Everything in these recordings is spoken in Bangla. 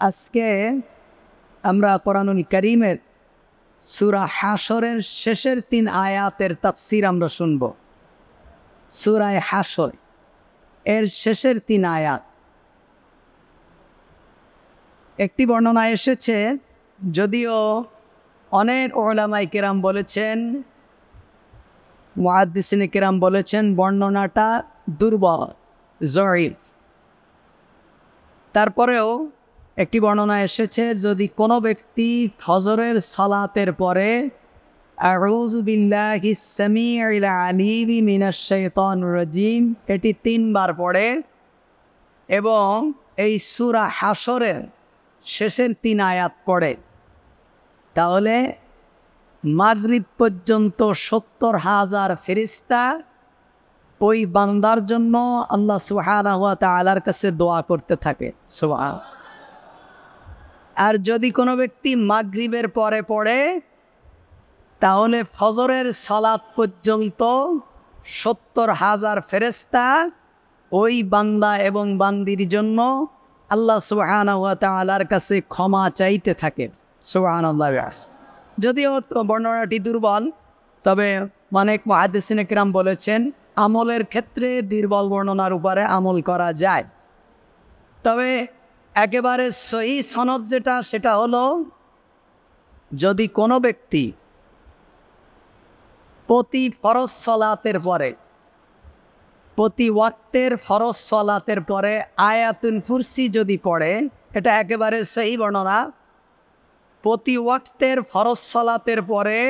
আজকে আমরা কোরআনুল করিমের সুরা হাসরের শেষের তিন আয়াতের তাফসির আমরা শুনব। সুরায় হাসর এর শেষের তিন আয়াত। একটি বর্ণনা এসেছে, যদিও অনেক ওলামাই কেরাম বলেছেন, মুহাদ্দিসিনে কেরাম বলেছেন, বর্ণনাটা দুর্বল জরিফ তারপরেও একটি বর্ণনা এসেছে, যদি কোনো ব্যক্তি ফজরের সালাতের পরে রাজিম এটি তিনবার পড়ে এবং এই সুরা হাসরের শেষের তিন আয়াত পড়ে, তাহলে মাগরিব পর্যন্ত সত্তর হাজার ফেরিস্তা ওই বান্দার জন্য আল্লাহ সুহানা হুয়া তালার কাছে দোয়া করতে থাকে। সোহা আর যদি কোনো ব্যক্তি মাগরিবের পরে পড়ে, তাহলে ফজরের সালাত পর্যন্ত সত্তর হাজার ফেরেস্তা ওই বান্দা এবং বান্দির জন্য আল্লাহ তালার কাছে ক্ষমা চাইতে থাকে। আল্লাহ যদিও বর্ণনাটি দুর্বল, তবে অনেক মহাদিসিনে কিরাম বলেছেন, আমলের ক্ষেত্রে দুর্বল বর্ণনার উপরে আমল করা যায়। তবে একেবারে সহি সনদ যেটা, সেটা হলো যদি কোনো ব্যক্তি প্রতি ফরজ সলাতের পরে, প্রতি ওয়াক্তের ফরজ সলাতের পরে আয়াতুল কুরসি যদি পড়ে, এটা একেবারে সেই বর্ণনা, প্রতি ওয়াক্তের ফরজ সলাতের পরে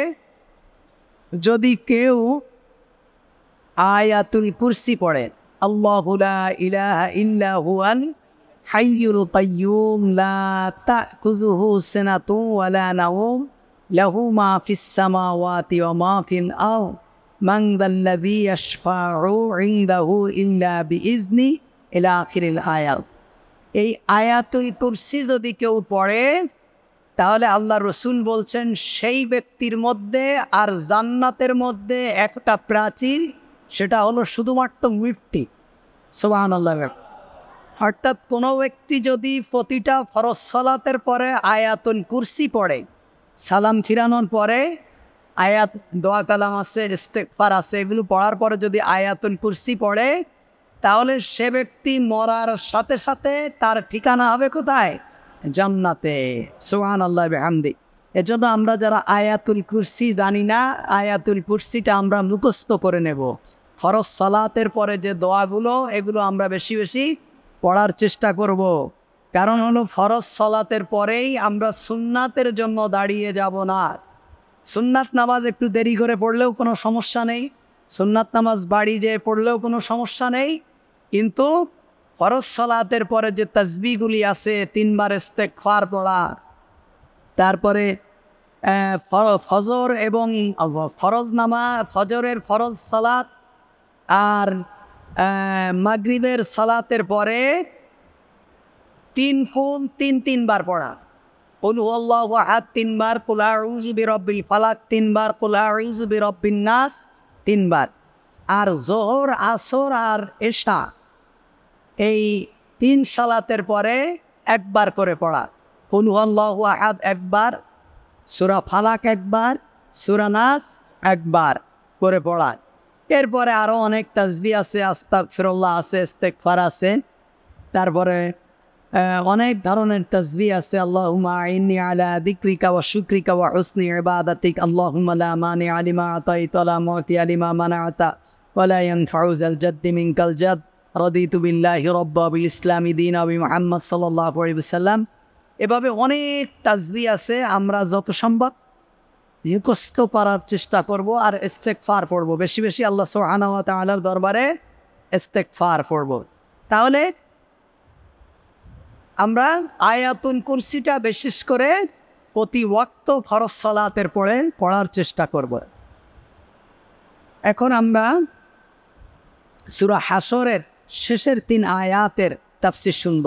যদি কেউ আয়াতুল কুরসি পড়ে আল্লাহুলা ইলাহা হুয়াল হাইয়ুল কাইয়ুম লা তাকুযুহু সিনাতু ওয়ালা নাওম, লাহু মা ফিস সামাওয়াতি ওয়া মা ফিল আরদ। মান যাল্লাযী ইয়াশফাউ ইনদাহু ইল্লা বিইজনি ইলা আখিরিল আয়াত। এই আয়াতুল কুরসি যদি কেউ পড়ে, তাহলে আল্লাহ রসুল বলছেন, সেই ব্যক্তির মধ্যে আর জান্নাতের মধ্যে একটা প্রাচীর, সেটা হলো শুধুমাত্র মৃত্যু সোহান আল্লাহ অর্থাৎ কোনো ব্যক্তি যদি প্রতিটা ফরজ সালাতের পরে আয়াতুল কুরসি পড়ে, সালাম ফিরানোর পরে আয়াত, দোয়া কালাম আছে ইস্তেকফার আছে, এগুলো পড়ার পরে যদি আয়াতুল কুরসি পড়ে, তাহলে সে ব্যক্তি মরার সাথে সাথে তার ঠিকানা হবে কোথায়? জান্নাতে। সোহান আল্লাহ হামদি এজন্য আমরা যারা আয়াতুল কুরসি জানি না, আয়াতুল কুরসিটা আমরা মুখস্থ করে নেব। ফরজ সালাতের পরে যে দোয়াগুলো, এগুলো আমরা বেশি বেশি পড়ার চেষ্টা করব। কারণ হলো ফরজ সলাতের পরেই আমরা সুন্নাতের জন্য দাঁড়িয়ে যাব না। সুন্নাত নামাজ একটু দেরি করে পড়লেও কোনো সমস্যা নেই। সুন্নাত নামাজ বাড়ি যেয়ে পড়লেও কোনো সমস্যা নেই। কিন্তু ফরজ সলাতের পরে যে তসবিগুলি আছে, তিনবার ইস্তেকফার পড়া, তারপরে ফজর এবং, ফরজ নামা, ফজরের ফরজ সালাত আর মাগরিবের সালাতের পরে তিন ফুল, তিন, তিনবার পড়া। কুলু আল্লাহ হাত তিনবার। কুলাউজ বিরব্বিল ফালাক, তিনবার। কুলাউজ বিরব্বিন নাস, তিনবার। আর জোহর, আসর আর এশা, এই তিন সালাতের পরে একবার করে পড়া। কুলু আল্লাহ আহাদ একবার, সুরা ফালাক একবার, সুরা নাস একবার করে পড়া। এরপরে আরও অনেক তাজবি আছে আস্তাক ফিরল্লাহ আছে ইস্তেকফার আছে। তারপরে অনেক ধরনের তসবি আছে আল্লাহুমা আইনি আলা দিক্রিকা ওয়া শুক্রিকা ওয়া হুসনি ইবাদাতিক, আল্লাহুম্মা লা আলিমা আতাইত ওয়া লা মুতি আলিমা মানাআতা ওয়া লা ইয়ানফাউ যাল জাদ্দি মিনকাল জাদ। রাদিতু বিল্লাহি রাব্বা বিল ইসলামি দীনা বি মুহাম্মদ সাল্লাল্লাহু আলাইহি এভাবে অনেক তাজবি আছে, আমরা যত সম্ভব মুখস্থ করার চেষ্টা করব আর ইস্তেকফার পড়ব। বেশি বেশি আল্লাহ তাআলার দরবারে ইস্তেকফার পড়ব। তাহলে আমরা আয়াতুন কুরসিটা বিশেষ করে প্রতি ওয়াক্ত ফরজ সলাতের পরে পড়ার চেষ্টা করব। এখন আমরা সুরা হাসরের শেষের তিন আয়াতের তাফসির শুনব।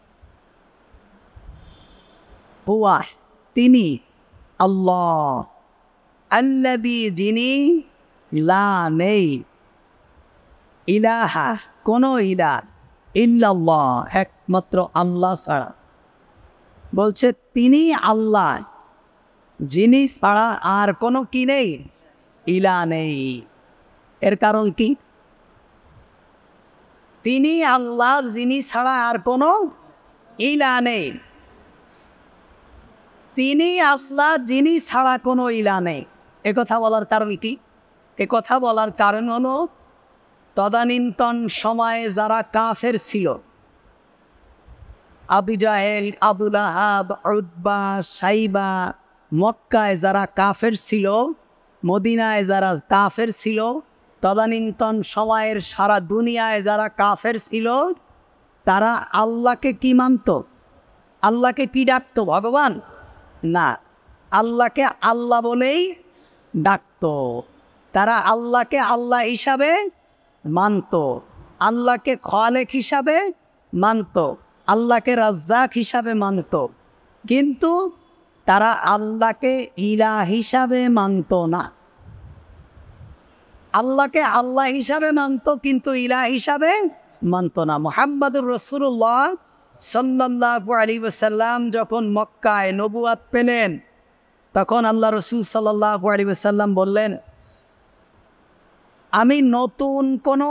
هو তিনি আল্লাহ আল্লাদি যিনি লা নেই ইলাহা কোন ইলা ইল্লাল্লাহ, একমাত্র আল্লাহ ছাড়া। বলছে, তিনি আল্লাহ, যিনি ছাড়া আর কোনো কি নেই? ইলা নেই। এর কারণ কি? তিনি আল্লাহ, যিনি ছাড়া আর কোনো ইলা নেই। তিনি আসলা, যিনি ছাড়া কোনো ইলা নেই। কথা বলার কারণ কি? কথা বলার কারণ হলো, তদানীন্তন সময়ে যারা কাফের ছিল, আবু জাহেল আবুল আহাব উদ্বা সাইবা, মক্কায় যারা কাফের ছিল, মদিনায় যারা কাফের ছিল, তদানীন্তন সময়ের সারা দুনিয়ায় যারা কাফের ছিল, তারা আল্লাহকে কি মানত? আল্লাহকে কি ডাকত? ভগবান? না, আল্লাহকে আল্লাহ বলেই ডাকত। তারা আল্লাহকে আল্লাহ হিসাবে মানত, আল্লাহকে খোয়ালেক হিসাবে মানত, আল্লাহকে রাজ্জাক হিসাবে মানত। কিন্তু তারা আল্লাহকে ইলা হিসাবে মানত না। আল্লাহকে আল্লাহ হিসাবে মানত, কিন্তু ইলা হিসাবে মানত না। মোহাম্মদুর রসুল্লাহ সাল্লাহ আলী সাল্লাম যখন মক্কায় নবুয়াত পেলেন, তখন আল্লাহ রসুল সাল্লাহ আলী সাল্লাম বললেন, আমি নতুন কোনো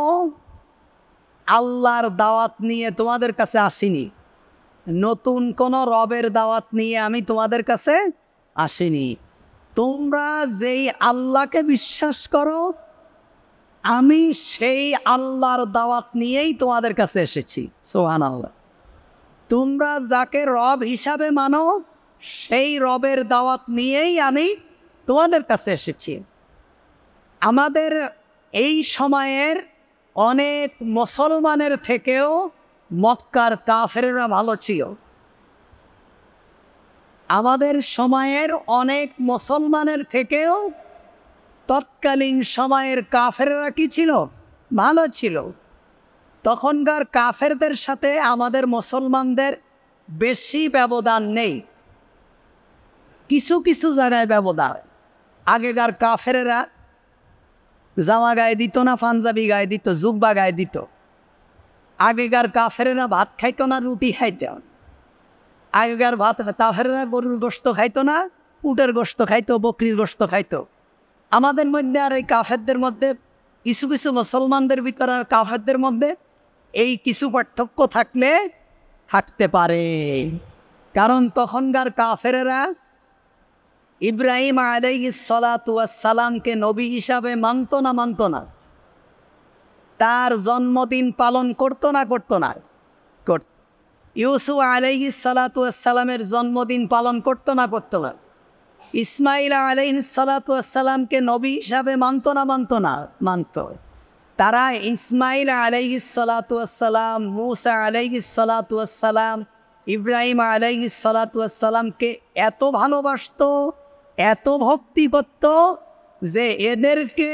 আল্লাহর দাওয়াত নিয়ে তোমাদের কাছে আসিনি। নতুন কোনো রবের দাওয়াত নিয়ে আমি তোমাদের কাছে আসিনি। তোমরা যেই আল্লাহকে বিশ্বাস করো, আমি সেই আল্লাহর দাওয়াত নিয়েই তোমাদের কাছে এসেছি। সোহান আল্লাহ তোমরা যাকে রব হিসাবে মানো, সেই রবের দাওয়াত নিয়েই আমি তোমাদের কাছে এসেছি। আমাদের এই সময়ের অনেক মুসলমানের থেকেও মক্কার কাফেরা ভালো ছিল। আমাদের সময়ের অনেক মুসলমানের থেকেও তৎকালীন সময়ের কাফেররা কি ছিল? ভালো ছিল। তখনকার কাফেরদের সাথে আমাদের মুসলমানদের বেশি ব্যবধান নেই। কিছু কিছু জায়গায় ব্যবধান। আগেকার কাফেরেরা জামা গায়ে দিত না, পাঞ্জাবি গায়ে দিত, জুব্বা গায়ে দিত। আগেকার কাফেরেরা ভাত খাইতো না, রুটি খাইত। আগেকার ভাত কাফেরেরা গরুর গোস্ত খাইতো না, উটের গোস্ত খাইতো, বকরির গোস্ত খাইতো। আমাদের মধ্যে আর এই কাফেরদের মধ্যে, কিছু কিছু মুসলমানদের ভিতরে আর কাফেরদের মধ্যে এই কিছু পার্থক্য থাকলে থাকতে পারে। কারণ তখনকার কাফেরেরা ইব্রাহিম আলাইসালাতামকে নবী হিসাবে মানত না মানত না। তার জন্মদিন পালন করতো না করতো না। করত ইউসুফ আলাইসালাতামের জন্মদিন পালন করতো না করতো না। ইসমাইল আলাইসালাতামকে নবী হিসাবে মানত না মানত না, মানত। তারা ইসমাইল আলাইসালাতাম মুসা আলাইসালাতাম ইব্রাহিম আলাইসালাতামকে এত ভালোবাসত, এত ভক্তি করত যে এদেরকে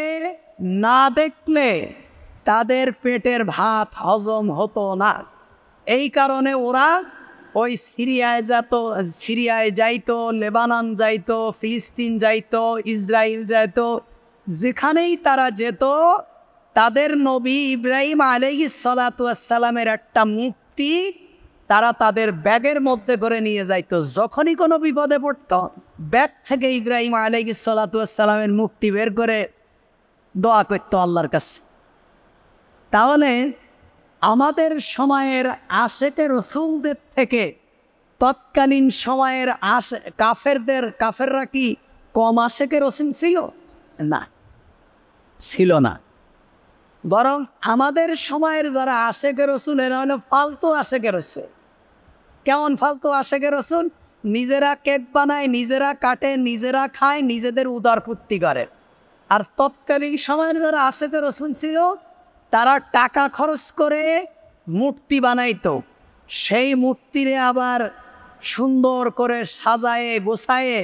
না দেখলে তাদের পেটের ভাত হজম হতো না। এই কারণে ওরা ওই সিরিয়ায় যেত, সিরিয়ায় যাইতো, লেবানন যাইতো, ফিলিস্তিন যাইতো ইসরায়েল যাইতো, যেখানেই তারা যেত তাদের নবী ইব্রাহিম আলহি সালাতামের একটা মুক্তি তারা তাদের ব্যাগের মধ্যে করে নিয়ে যাইতো। যখনই কোনো বিপদে পড়ত, ব্যাগ থেকে ইব্রাহিম আলহি সালাতামের মুক্তি বের করে দোয়া করত আল্লাহর কাছে। তাহলে আমাদের সময়ের আশেকে রসুলদের থেকে তৎকালীন সময়ের আশে কাফেরদের, কাফেররা কি কম আশেকে রসুল ছিল? না। ছিল না। বরং আমাদের সময়ের যারা আশেকে রসুল, এরা হলো ফালতু আশেকে রসুল। কেমন ফালতু আশেকে রসুল? নিজেরা কেক বানায়, নিজেরা কাটে, নিজেরা খায়, নিজেদের উদারপূর্তি করে। আর তৎকালীন সময়ের যারা আশেকে রসুল ছিল, তারা টাকা খরচ করে মূর্তি বানাইতো। সেই মূর্তিরে আবার সুন্দর করে সাজায়ে, গোছায়ে,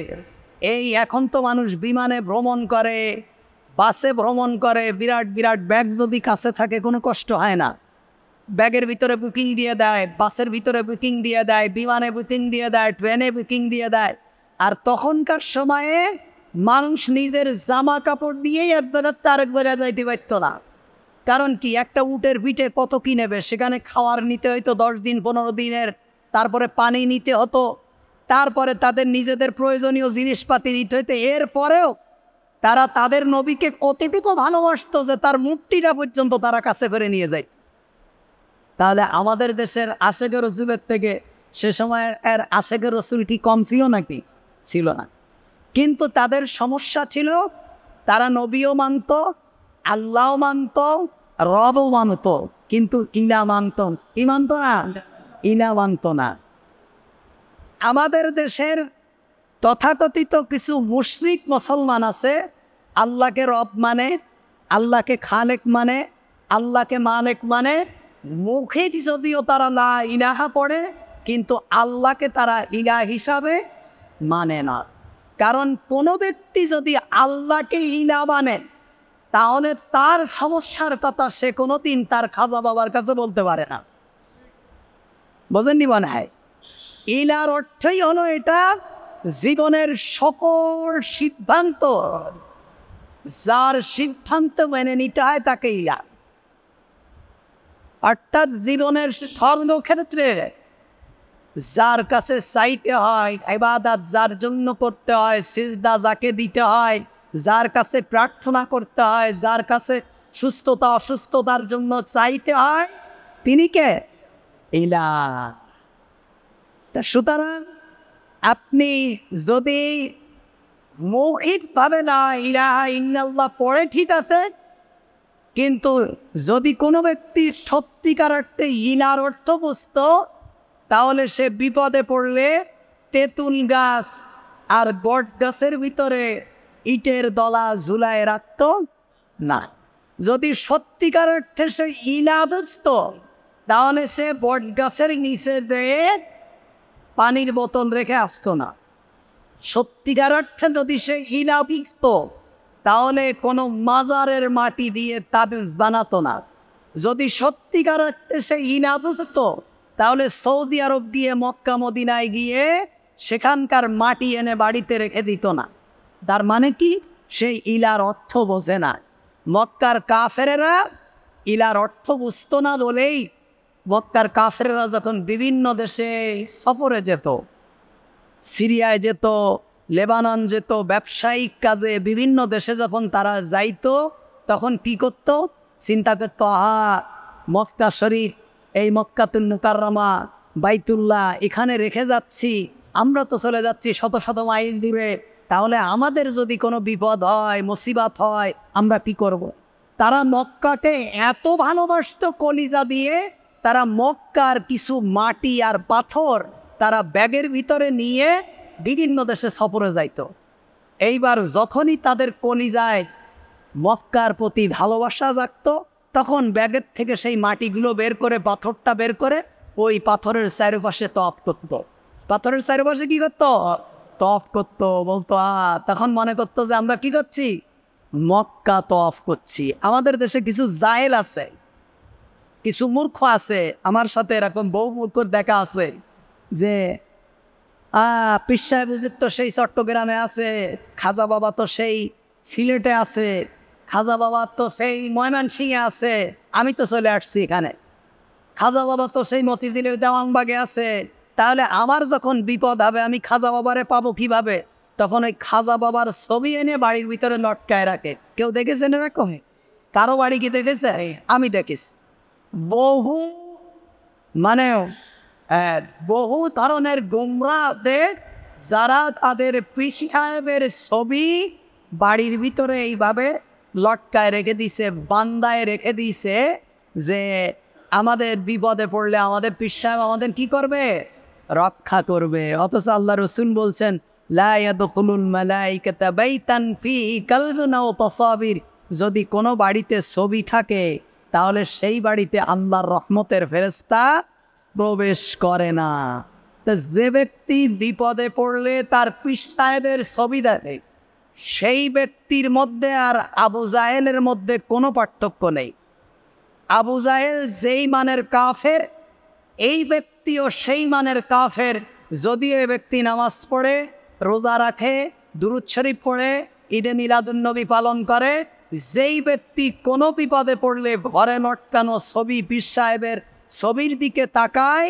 এই এখন তো মানুষ বিমানে ভ্রমণ করে বাসে ভ্রমণ করে, বিরাট বিরাট ব্যাগ যদি কাছে থাকে, কোনো কষ্ট হয় না। ব্যাগের ভিতরে বুকিং দিয়ে দেয়, বাসের ভিতরে বুকিং দিয়ে দেয়, বিমানে বুকিং দিয়ে দেয়, ট্রেনে বুকিং দিয়ে দেয়। আর তখনকার সময়ে মানুষ নিজের জামা কাপড় দিয়েই এক জায়গাতে আরেক জায়গায় যাইতে পারত না। কারণ কি? একটা উটের পিঠে কত কি নেবে? সেখানে খাওয়ার নিতে হইতো, দশ দিন, পনেরো দিনের। তারপরে পানি নিতে হতো। তারপরে তাদের নিজেদের প্রয়োজনীয় জিনিসপাতি নিতে হইতো। এরপরেও তারা তাদের নবীকে কতটুকু ভালোবাসতো যে তার মূর্তিটা পর্যন্ত তারা কাছে করে নিয়ে যায়। তাহলে আমাদের দেশের আশেকের রসুলের থেকে সে সময় এর আশেকের রসুল কি কম ছিল নাকি? ছিল না। কিন্তু তাদের সমস্যা ছিল, তারা নবীও মানত আল্লাহ মানত, রবও মানত। কিন্তু ইনা মানত কি মানত না ইনা মানত না। আমাদের দেশের তথাকথিত কিছু মুশরিক মুসলমান আছে, আল্লাহকে রব মানে আল্লাহকে খালেক মানে আল্লাহকে মালেক মানে মুখে যদিও তারা না ইনাহা পড়ে, কিন্তু আল্লাহকে তারা ইলা হিসাবে মানে না। কারণ কোনো ব্যক্তি যদি আল্লাহকে ইনা মানে তাহলে তার সমস্যার কথা সে কোনোদিন তার খাজা বাবার কাছে বলতে পারে না। বোঝেননি মনে হয়? ইলার অর্থই হলো এটা জীবনের সকল সিদ্ধান্ত যার সিদ্ধান্ত মেনে নিতে হয় তাকে অর্থাৎ জীবনের সর্বক্ষেত্রে যার কাছে চাইতে হয় এবাদাত যার জন্য করতে হয়, সিজদা যাকে দিতে হয়, যার কাছে প্রার্থনা করতে হয়, যার কাছে সুস্থতা, অসুস্থতার জন্য চাইতে হয়, তিনি কে? ইলা তা সুতরাং আপনি যদি মৌখিকভাবে না ইলাহা ইন্নাল্লাহ পড়ে ঠিক আছে, কিন্তু যদি কোনো ব্যক্তি সত্যিকার অর্থে ইনার অর্থ বুঝত, তাহলে সে বিপদে পড়লে তেঁতুল গাছ আর বট গাছের ভিতরে ইটের দলা ঝুলায় রাখত না। যদি সত্যিকার অর্থে সে ইনা বুঝত, তাহলে সে বট গাছের নিচে দিয়ে পানির বোতল রেখে আসতো না। সত্যিকার অর্থে যদি সে ইনা বুঝত তাহলে কোনো মাজারের মাটি দিয়ে তাবিজ বানাতো না। যদি সত্যিকার অর্থে সে ইনা বুঝত তাহলে সৌদি আরব দিয়ে মক্কা মদিনায় গিয়ে সেখানকার মাটি এনে বাড়িতে রেখে দিত না। তার মানে কি? সেই ইলার অর্থ বোঝে না। মক্কার কাফেরেরা ইলার অর্থ বুঝতো না বলেই মক্কার কাফেরেরা যখন বিভিন্ন দেশে সফরে যেত, সিরিয়ায় যেত, লেবানন যেত, ব্যবসায়িক কাজে বিভিন্ন দেশে যখন তারা যাইতো, তখন কি করত চিন্তা করত, আহা, মক্কা শরীফ, এই মক্কাতুল মুকাররমা, বাইতুল্লাহ, এখানে রেখে যাচ্ছি, আমরা তো চলে যাচ্ছি শত শত মাইল দূরে, তাহলে আমাদের যদি কোনো বিপদ হয়, মুসিবাত হয়, আমরা কি করব। তারা মক্কাকে এত ভালোবাসত কলিজা দিয়ে তারা মক্কার কিছু মাটি আর পাথর তারা ব্যাগের ভিতরে নিয়ে বিভিন্ন দেশে সফরে যাইত। এইবার যখনই তাদের কলিজায় মক্কার প্রতি ভালোবাসা জাগত, তখন ব্যাগের থেকে সেই মাটিগুলো বের করে, পাথরটা বের করে ওই পাথরের চারপাশে তফ করত। পাথরের চারপাশে কি করতো? তফ করতো। বলতো তখন মনে করতো যে আমরা কি করছি? মক্কা তফ করছি। আমাদের দেশে কিছু জায়েল আছে। কিছু মূর্খ আছে, আমার সাথে এরকম বহু মূর্খর দেখা আছে, যে পীর সাহেব তো সেই চট্টগ্রামে আছে, খাজা বাবা তো সেই সিলেটে আছে, খাজা বাবা তো সেই ময়মনসিংহে আছে, আমি তো চলে আসছি এখানে। খাজা বাবা তো সেই মতিঝিলের দেওয়ানবাগে আছে, তাহলে আমার যখন বিপদ হবে, আমি খাজা বাবারে পাবো কীভাবে? তখন ওই খাজা বাবার ছবি এনে বাড়ির ভিতরে লটকায় রাখে। কেউ দেখেছেন এরকম? কারও বাড়ি কি দেখেছে? আমি দেখিস বহু মানে বহু ধরনের গোমরা আছে যারা তাদের পীর সাহেবের ছবি বাড়ির ভিতরে এইভাবে লটকায় রেখে দিছে, বান্দায় রেখে দিছে যে আমাদের বিপদে পড়লে আমাদের পীর সাহেব আমাদের কি করবে? রক্ষা করবে। অথচ আল্লাহ রসুল বলছেন যদি কোনো বাড়িতে ছবি থাকে তাহলে সেই বাড়িতে আল্লাহর রহমতের ফেরেস্তা প্রবেশ করে না। তা যে ব্যক্তি বিপদে পড়লে তার পৃষ্ঠায়দের ছবি দেখে, সেই ব্যক্তির মধ্যে আর আবু জাহেলের মধ্যে কোনো পার্থক্য নেই। আবু জাহেল যেই মানের কাফের, এই ব্যক্তিও সেই মানের কাফের। যদি এ ব্যক্তি নামাজ পড়ে, রোজা রাখে, দুরুদ শরীফ পড়ে, ঈদে মিলাদুন্নবী পালন করে যেই ব্যক্তি কোনো বিপদে পড়লে ঘরে নটকানো ছবি পীর সাহেবের ছবির দিকে তাকায়,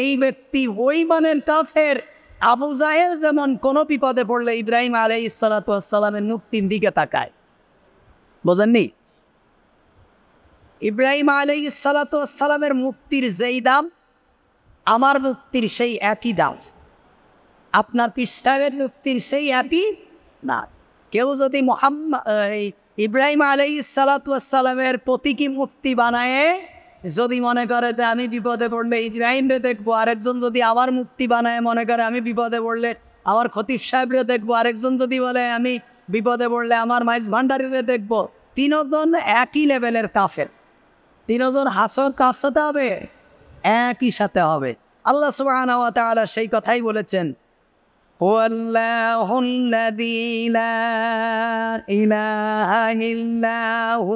এই ব্যক্তি ওই মানের কাফের। আবু জাহেল যেমন কোনো বিপদে পড়লে ইব্রাহিম আলাই সালাতামের মুক্তির দিকে তাকায়। বোঝেননি? ইব্রাহিম আলাই সালাতামের মুক্তির যেই দাম, আমার মুক্তির সেই একই দাম। আপনার পৃষ্ঠাবের মুক্তির সেই একই না কেউ যদি মোহাম্মদ ইব্রাহিম আলাই সালাতামের প্রতীকী মুক্তি বানায় যদি মনে করে যে আমি বিপদে পড়লে ইব্রাহিমরে দেখব, আরেকজন যদি আমার মুক্তি বানায় মনে করে আমি বিপদে পড়লে, আমার খতিব সাহেবরে দেখব, আরেকজন যদি বলে আমি বিপদে পড়লে আমার মাইজ ভান্ডারিরে দেখব, তিনজন একই লেভেলের কাফের। তিনজন হাসর কাফ সাথে হবে, একই সাথে হবে। আল্লাহ তাআলা সেই কথাই বলেছেন হুয়াল্লাহু আল্লাযী লা ইলাহা ইল্লাহু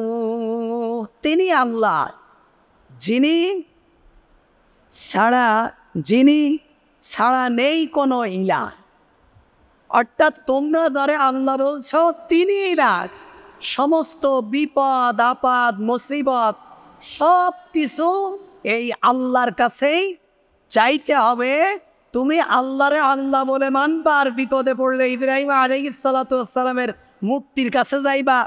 তিনি আল্লাহ। যিনি ছাড়া যিনি ছাড়া নেই কোনো ইলা অর্থাৎ তোমরা যারা আল্লাহ বলছ, তিনি ইলা সমস্ত বিপদ, আপদ, মুসিবত সব কিছু এই আল্লাহর কাছেই চাইতে হবে। তুমি আল্লাহরে আল্লাহ বলে মানবা আর বিপদে পড়লে ইব্রাহিম আলাইসালাতামের মুক্তির কাছে যাইবা,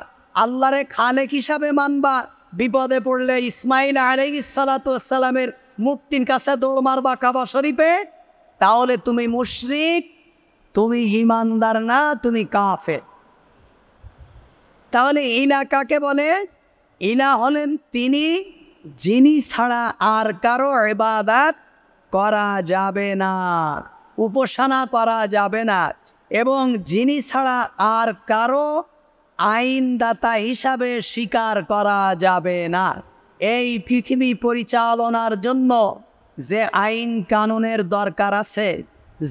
আল্লাহরে খালেক হিসাবে মানবা। বিপদে পড়লে ইসমাইল আলাইসালাতামের মুক্তির কাছে দৌড় মারবা কাবা শরীফে। তাহলে তুমি মুশরিক, তুমি ইমানদার না, তুমি কাফে তাহলে ইনা কাকে বলে? ইনা হলেন তিনি, যিনি ছাড়া আর কারও এবাদাত করা যাবে না, উপাসনা করা যাবে না এবং যিনি ছাড়া আর কারও আইনদাতা হিসাবে স্বীকার করা যাবে না। এই পৃথিবী পরিচালনার জন্য যে আইন কানুনের দরকার আছে,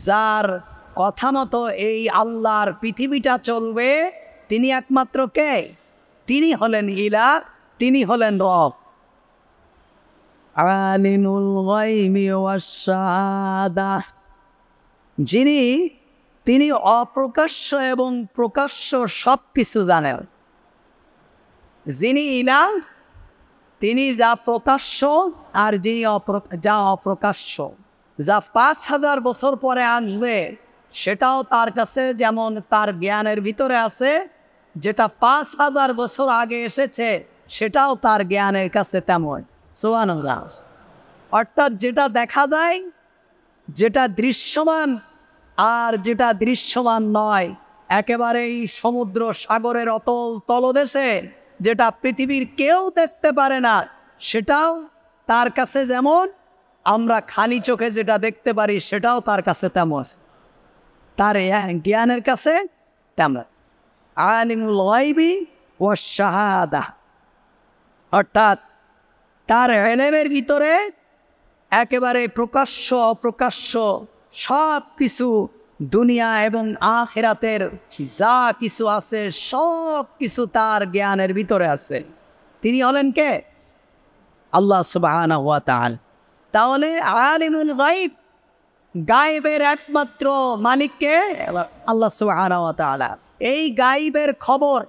যার কথা মতো এই আল্লাহর পৃথিবীটা চলবে, তিনি একমাত্র কে? তিনি হলেন ইলা, তিনি হলেন রব। আলিনুল যিনি, তিনি অপ্রকাশ্য এবং প্রকাশ্য সব কিছু জানেন। যিনি ইলা তিনি যা প্রকাশ্য আর যিনি যা অপ্রকাশ্য। যা পাঁচ হাজার বছর পরে আসবে, সেটাও তার কাছে যেমন তার জ্ঞানের ভিতরে আছে, যেটা পাঁচ হাজার বছর আগে এসেছে, সেটাও তার জ্ঞানের কাছে তেমন। সোয়ান অর্থাৎ যেটা দেখা যায়, যেটা দৃশ্যমান আর যেটা দৃশ্যমান নয়, একেবারেই সমুদ্র সাগরের অতল তলদেশে যেটা পৃথিবীর কেউ দেখতে পারে না, সেটাও তার কাছে যেমন, আমরা খালি চোখে যেটা দেখতে পারি সেটাও তার কাছে তেমন। তার জ্ঞানের কাছে তেমন। আলিমুল ও শাহাদা। অর্থাৎ তার এলেমের ভিতরে একেবারে প্রকাশ্য অপ্রকাশ্য সব কিছু, দুনিয়া এবং আখেরাতের যা কিছু আছে, সব কিছু তার জ্ঞানের ভিতরে আছে। তিনি হলেন কে? আল্লাহ সুবাহ তাহলে আলিমুল গাইব গাইবের একমাত্র মালিককে আল্লাহ সুবাহ এই গাইবের খবর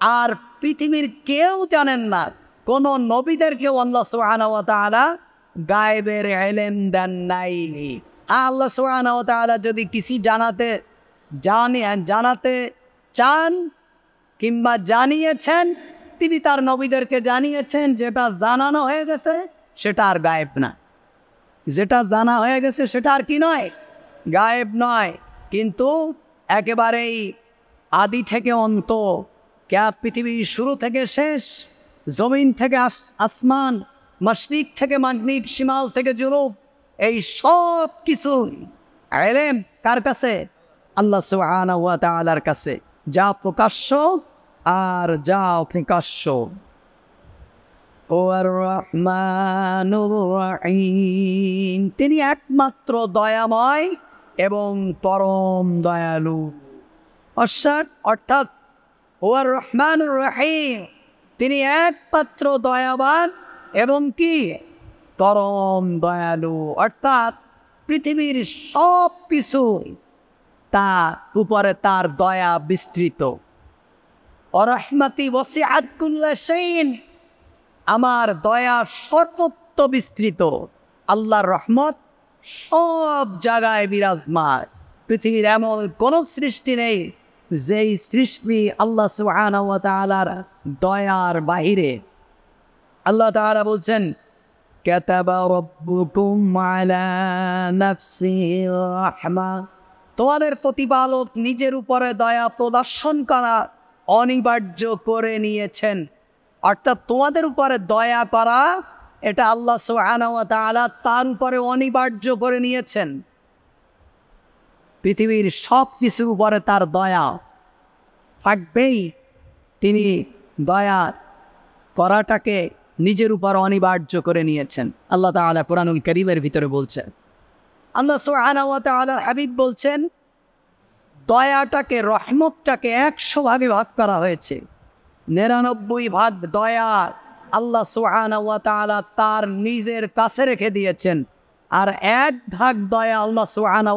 আর পৃথিবীর কেউ জানেন না। কোন নবীদেরকেও আল্লাহ সুবাহ গায়েবের এলেন দেন নাই আল্লাহ সুবাহ যদি কিছু জানাতে জানি, জানাতে চান কিংবা জানিয়েছেন, তিনি তার নবীদেরকে জানিয়েছেন, যেটা জানানো হয়ে গেছে, সেটা আর গায়েব না। যেটা জানা হয়ে গেছে, সেটা আর কি নয়? গায়েব নয়। কিন্তু একেবারেই আদি থেকে অন্ত, ক্যা পৃথিবীর শুরু থেকে শেষ জমিন থেকে আসমান, মশরিক থেকে মাগনিক শিমাল থেকে জুরুপ এই সব কিছু এলেম কার কাছে? আল্লাহ সুবাহর কাছে। যা প্রকাশ্য আর যা অপ্রকাশ্য। তিনি একমাত্র দয়াময় এবং পরম দয়ালু। অর্থাৎ ও আর রহমানুর রহিম তিনি একমাত্র দয়াবান এবং কি? তরম দয়ালু। অর্থাৎ পৃথিবীর সব কিছু তার উপরে তার দয়া বিস্তৃত। অরহমতি বসে আদকুল্লা সেইন আমার দয়া সর্বত্র বিস্তৃত। আল্লাহর রহমত সব জায়গায় বিরাজমান। পৃথিবীর এমন কোনো সৃষ্টি নেই যে সৃষ্টি আল্লাহ সুহানার দয়ার বাহিরে। আল্লাহ তাহারা বলছেন তোমাদের প্রতিপালক নিজের উপরে দয়া প্রদর্শন করা অনিবার্য করে নিয়েছেন। অর্থাৎ তোমাদের উপরে দয়া করা, এটা আল্লাহ সুবাহ তার উপরে অনিবার্য করে নিয়েছেন। পৃথিবীর সব কিছুর উপরে তার দয়া। থাকবেই তিনি দয়া করাটাকে নিজের উপর অনিবার্য করে নিয়েছেন। আল্লাহ তালা কোরআনুল করিমের ভিতরে বলছেন আল্লাহ সুহানা হাবিব বলছেন, দয়াটাকে, রহমতটাকে একশো ভাগে ভাগ করা হয়েছে। নিরানব্বই ভাগ দয়া আল্লাহ সুহানা তার নিজের কাছে রেখে দিয়েছেন। আর এক ভাগ দয়া আল্লাহ সুহানা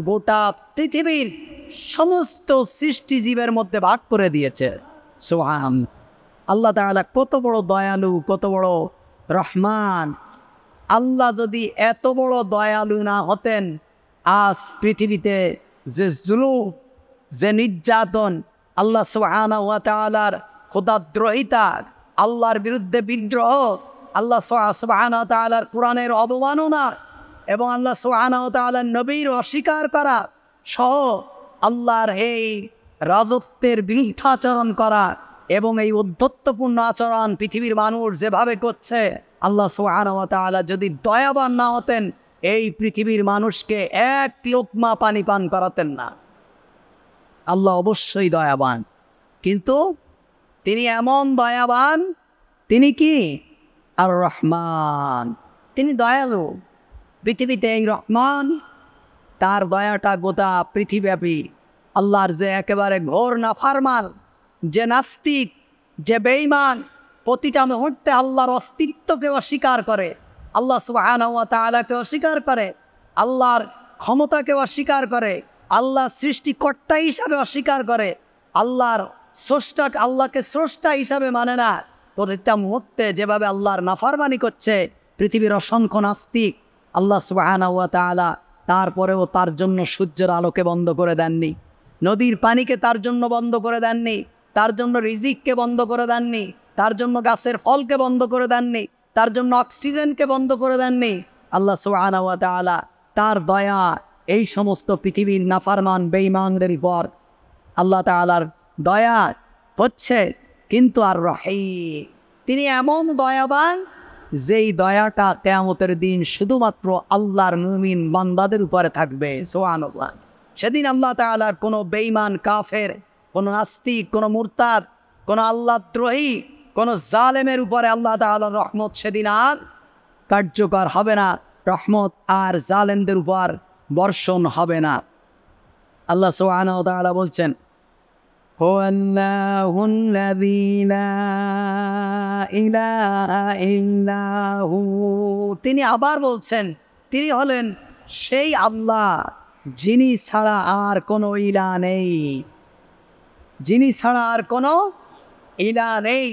গোটা পৃথিবীর সমস্ত সৃষ্টিজীবের মধ্যে ভাগ করে দিয়েছে। সোহান আল্লাহ তাআলা কত বড় দয়ালু, কত বড় রহমান। আল্লাহ যদি এত বড় দয়ালু না হতেন, আজ পৃথিবীতে যে জুলু যে নির্যাতন, আল্লাহ সুহানা ওয়া তালার খোদাদ্রোহিতা আল্লাহর বিরুদ্ধে বিদ্রোহ, আল্লাহ সুবাহানা তালার কোরআনের অবমাননা এবং আল্লাহ সুহানা তালার নবীর অস্বীকার করা সহ আল্লাহর এই রাজত্বের বিরুদ্ধাচরণ করা এবং এই উদ্ধত্তপূর্ণ আচরণ পৃথিবীর মানুষ যেভাবে করছে, আল্লাহ সুহানা যদি দয়াবান না হতেন, এই পৃথিবীর মানুষকে এক লোকমা পানি পান করাতেন না। আল্লাহ অবশ্যই দয়াবান। কিন্তু তিনি এমন দয়াবান, তিনি কি? আর রহমান তিনি দয়ালু। পৃথিবীতে এই রহমান, তার দয়াটা গোটা পৃথিব্যাপী আল্লাহর যে একেবারে ঘোর নাফারমান, যে নাস্তিক, যে বেইমান প্রতিটা মুহূর্তে আল্লাহর অস্তিত্বকে অস্বীকার করে, আল্লাহ সুবাহকে অস্বীকার করে, আল্লাহর ক্ষমতাকে অস্বীকার করে আল্লাহ সৃষ্টিকর্তা হিসাবে অস্বীকার করে, আল্লাহর স্রষ্টা, আল্লাহকে স্রষ্টা হিসাবে মানে না। প্রতিটা মুহূর্তে যেভাবে আল্লাহর নাফারমানি করছে, পৃথিবীর অসংখ্য নাস্তিক আল্লাহ সুবাহ তারপরেও তার জন্য সূর্যের আলোকে বন্ধ করে দেননি। নদীর পানিকে তার জন্য বন্ধ করে দেননি। তার জন্য রিজিককে বন্ধ করে দেননি। তার জন্য গাছের ফলকে বন্ধ করে দেননি। তার জন্য অক্সিজেনকে বন্ধ করে দেননি। আল্লাহ সুআনাওয়া তালা তার দয়া এই সমস্ত পৃথিবীর নাফারমান বেইমানদের উপর আল্লাহ তালার দয়া হচ্ছে কিন্তু আর রহে। তিনি এমন দয়াবান যেই দয়াটা কেয়ামতের দিন শুধুমাত্র আল্লাহর মুমিন বান্দাদের উপরে থাকবে সোয়ানুল্লাহ সেদিন আল্লাহ তালার কোনো বেইমান কাফের, কোনো নাস্তিক, কোনো মুরতাদ, কোনো আল্লাহদ্রোহী, কোনো জালেমের উপরে আল্লাহ তালার রহমত সেদিন আর কার্যকর হবে না। রহমত আর জালেমদের উপর বর্ষণ হবে না। আল্লাহ সোহান বলছেন هو الله الذي لا إله إلا هو তিনি আবার বলছেন তিনি হলেন সেই আল্লাহ যিনি ছাড়া আর কোনো ইলা নেই যিনি ছাড়া আর কোনো ইলা নেই